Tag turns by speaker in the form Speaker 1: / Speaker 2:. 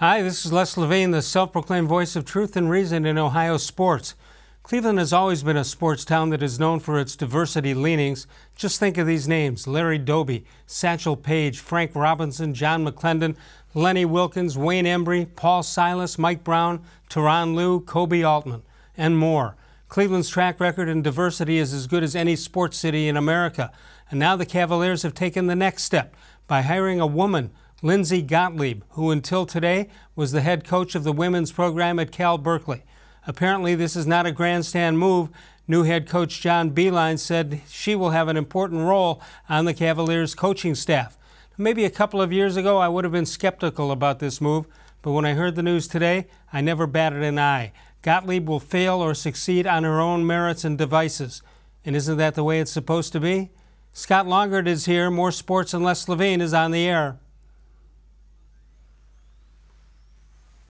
Speaker 1: Hi, this is Les Levine, the self proclaimed voice of truth and reason in Ohio sports. Cleveland has always been a sports town that is known for its diversity leanings. Just think of these names Larry Doby, Satchel Paige, Frank Robinson, John McClendon, Lenny Wilkens, Wayne Embry, Paul Silas, Mike Brown, Tyronn Lue, Koby Altman, and more. Cleveland's track record in diversity is as good as any sports city in America. And now the Cavaliers have taken the next step by hiring a woman Lindsay Gottlieb, who until today was the head coach of the women's program at Cal Berkeley. Apparently, this is not a grandstand move. New head coach John Beilein said she will have an important role on the Cavaliers' coaching staff. Maybe a couple of years ago, I would have been skeptical about this move, but when I heard the news today, I never batted an eye. Gottlieb will fail or succeed on her own merits and devices. And isn't that the way it's supposed to be? Scott Longard is here. More sports and Les Levine is on the air.